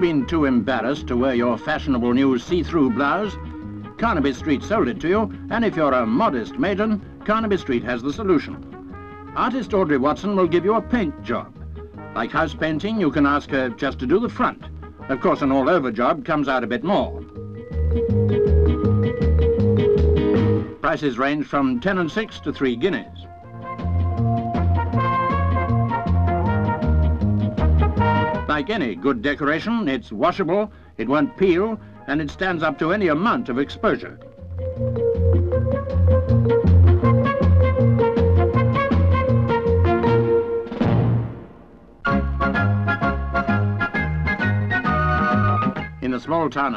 been too embarrassed to wear your fashionable new see-through blouse, Carnaby Street sold it to you, and if you're a modest maiden, Carnaby Street has the solution. Artist Audrey Watson will give you a paint job. Like house painting, you can ask her just to do the front. Of course, an all-over job comes out a bit more. Prices range from 10 and 6 to 3 guineas. Like any good decoration, it's washable, it won't peel, and it stands up to any amount of exposure. In the small town